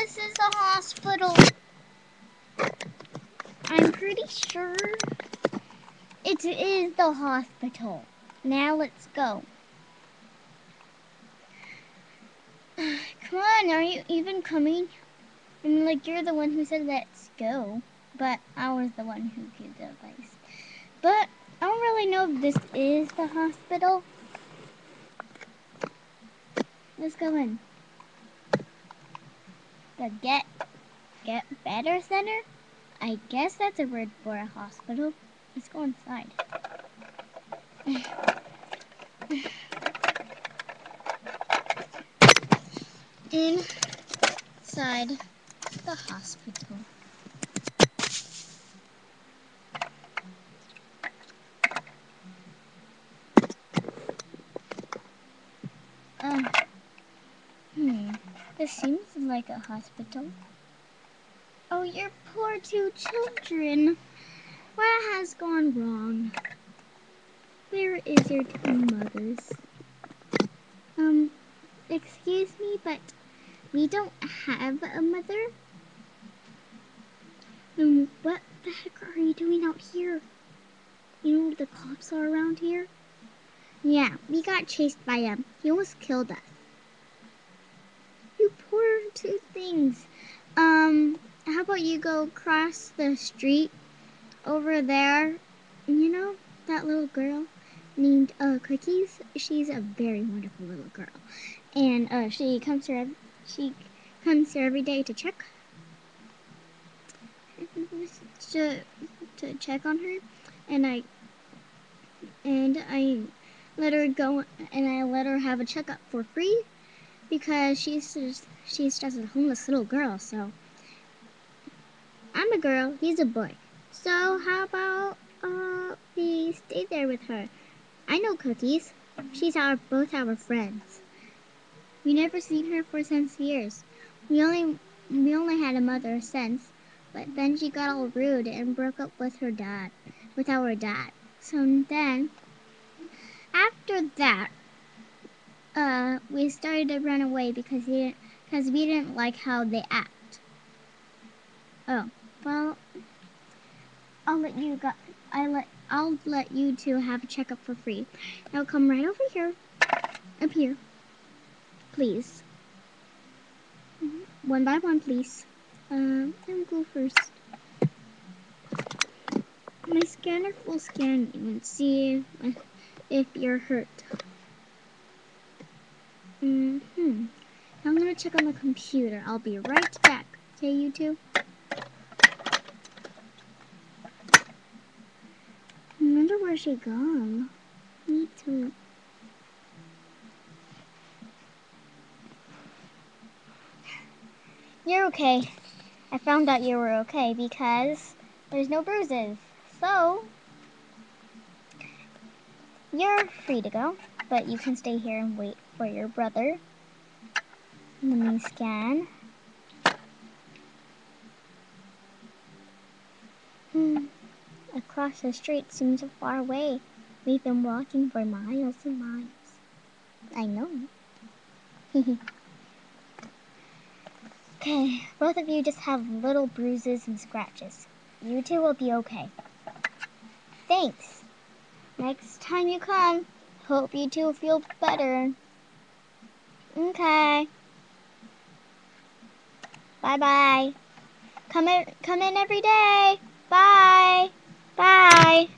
this is a hospital. I'm pretty sure it is the hospital. Now let's go. Come on, are you even coming? I mean, like, you're the one who said let's go, but I was the one who gave the advice. But I don't really know if this is the hospital. Let's go in. The Get Get Better Center? I guess that's a word for a hospital. Let's go inside. Inside the hospital. Um, this seems like a hospital. Oh, your poor two children. What has gone wrong? Where is your two mothers? Um, excuse me, but we don't have a mother. Um, what the heck are you doing out here? You know the cops are around here? Yeah, we got chased by him. He almost killed us. You poor two things. Um, how about you go across the street over there? You know that little girl named uh, Cookies? She's a very wonderful little girl, and uh, she comes here. She comes here every day to check to to check on her, and I and I let her go and I let her have a checkup for free because she's just, she's just a homeless little girl. So I'm a girl, he's a boy. So how about uh, we stay there with her? I know Cookies. She's our both our friends. We never seen her for since years. We only we only had a mother since, but then she got all rude and broke up with her dad, with our dad. So then after that, uh, we started to run away because he didn't, because we didn't like how they act. Oh, well, I'll let you go. I let I'll let you two have a checkup for free. Now come right over here, up here, please. One by one, please. Um, I'll go first. My scanner will scan you and see if, if you're hurt. Mm hmm I'm gonna check on the computer. I'll be right back. Okay, you two? I wonder where she gone. Me too. You're okay. I found out you were okay because there's no bruises. So, you're free to go, but you can stay here and wait for your brother. Let me scan. Hmm. Across the street seems so far away. We've been walking for miles and miles. I know. okay, both of you just have little bruises and scratches. You two will be okay. Thanks. Next time you come, hope you two feel better. Okay. Bye-bye. Come in, come in every day. Bye. Bye.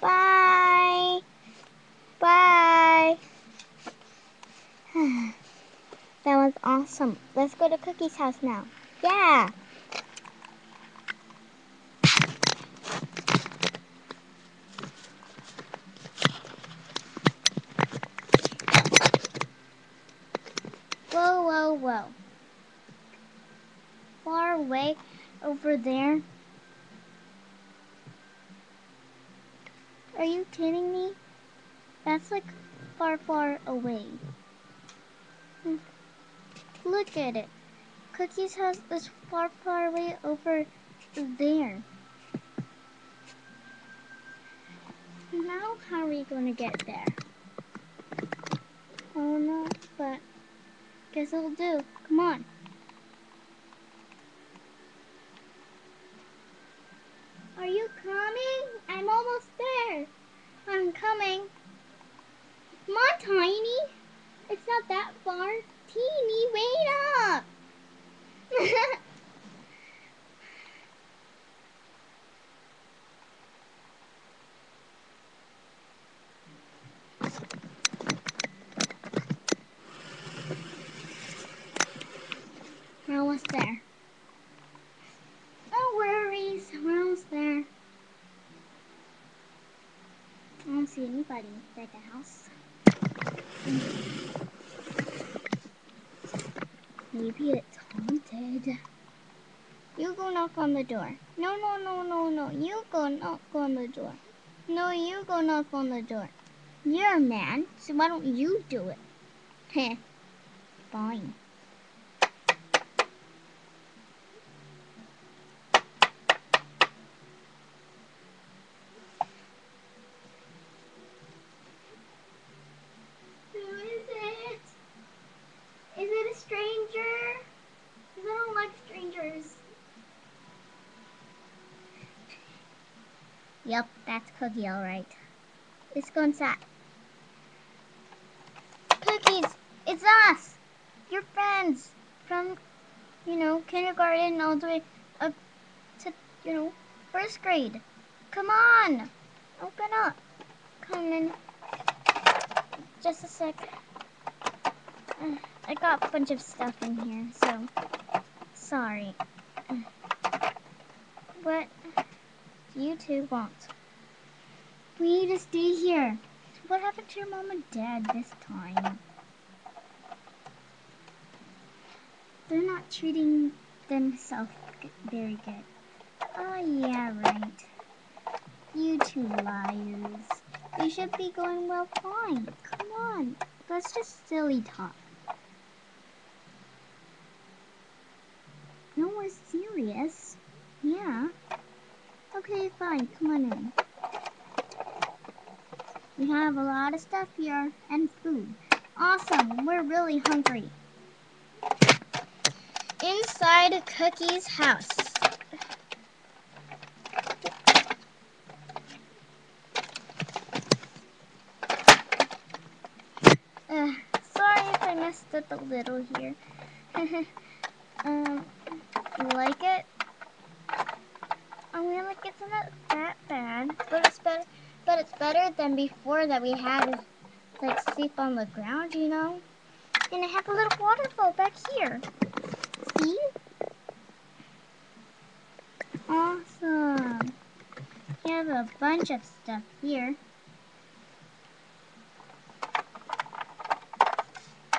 Bye. Bye. that was awesome. Let's go to Cookie's house now. Yeah. Whoa. Far away over there. Are you kidding me? That's like far, far away. Look at it. Cookie's house is far, far away over there. Now, how are we going to get there? but guess it'll do. Come on. Are you coming? I'm almost there. I'm coming. Come on, Tiny. It's not that far. Teeny, wait up. We're almost there. No worries, we're almost there. I don't see anybody at the house. Maybe it's haunted. You go knock on the door. No, no, no, no, no. You go knock on the door. No, you go knock on the door. You're a man, so why don't you do it? Heh. Fine. Who is it? Is it a stranger? 'Cause I don't like strangers. Yep, that's Cookie, alright. Let's go inside. Cookies, it's us! Your friends from, you know, kindergarten all the way up to, you know, first grade. Come on! Open up. Come in. Just a sec. I got a bunch of stuff in here, so sorry. What you two want? We need to stay here. What happened to your mom and dad this time? They're not treating themselves very good. Oh, yeah, right. You two liars. You should be going well fine. Come on. That's just silly talk. No, we're serious. Yeah. Okay, fine. Come on in. We have a lot of stuff here and food. Awesome. We're really hungry. Inside Cookie's house. Uh, sorry if I messed up a little here. um, you like it? I mean, like it's not that bad, but it's better. But it's better than before that we had to like sleep on the ground, you know. And I have a little waterfall back here. See? Awesome. You have a bunch of stuff here.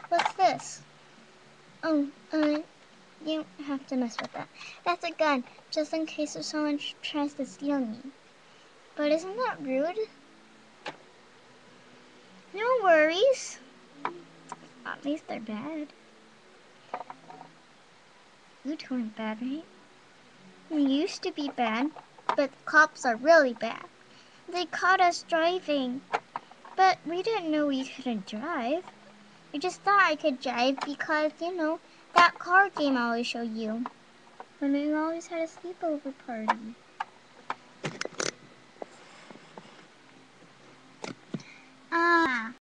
What's this? Oh, uh, you don't have to mess with that. That's a gun, just in case if someone tries to steal me. But isn't that rude? No worries. At least they're bad. You two aren't bad, right? We used to be bad, but the cops are really bad. They caught us driving, but we didn't know we couldn't drive. We just thought I could drive because, you know, that card game I always show you. When we always had a sleepover party.